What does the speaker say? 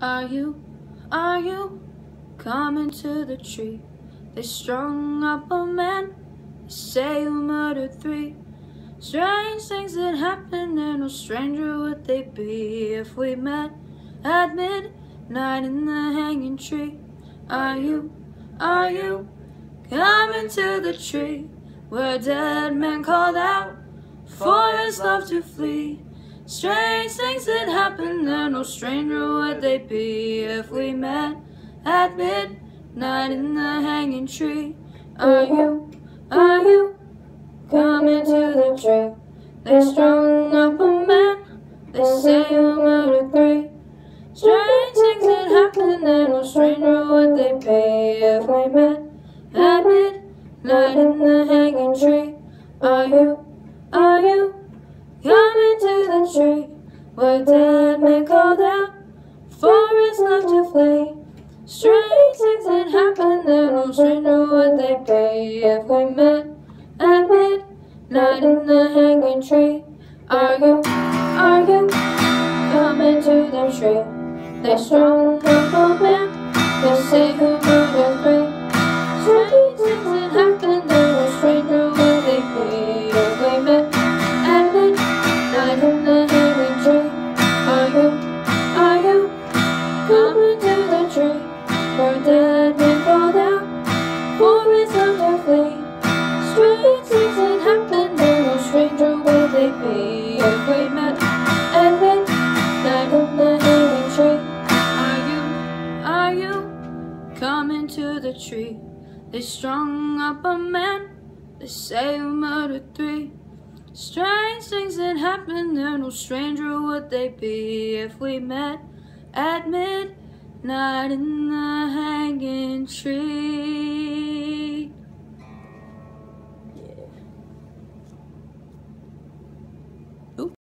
Are you, are you coming to the tree? They strung up a man, they say you murdered three. Strange things that happen, and no stranger would they be if we met at midnight in the hanging tree. Are you, are you coming to the tree where dead men called out for his love to flee? Strange things that happen, and no stranger would they be if we met at midnight in the hanging tree. Are mm-hmm. you, are you coming to the tree? They strung up a man, they say you murdered three. Strange things that happen, and no stranger would they be if we met at midnight in the hanging tree. Tree where dead men called out for his love to flee? Strange things that happen, and no stranger would they be if we met at midnight in the hanging tree. Are you coming to the tree? They strung up man, they say who you coming to the tree? They strung up a man, they say you murdered three. Strange things that happen, they're no stranger would they be if we met at midnight in the hanging tree.